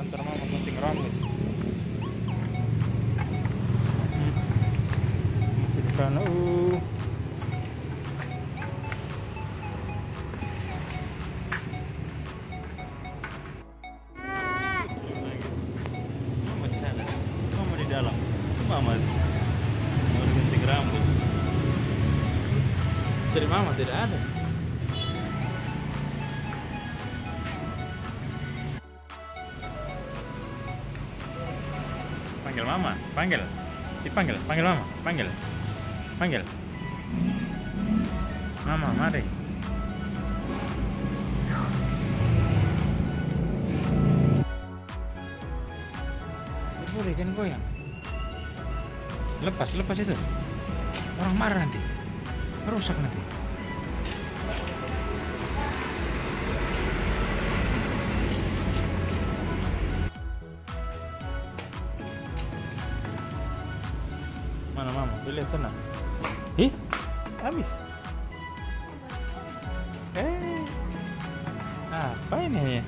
kantor mama gunting rambut di sana uh dalam. Mama. Mau gunting rambut. Dari Mama tidak ada. Panggil Mama, panggil. Dipanggil, panggil Mama, panggil. Panggil. Mama, mari. Boleh jangan goyang. Lepas, lepas itu. Orang marah nanti. Rusak nanti. Mana mama? Boleh tenang. Ih, habis. Eh, apa ini?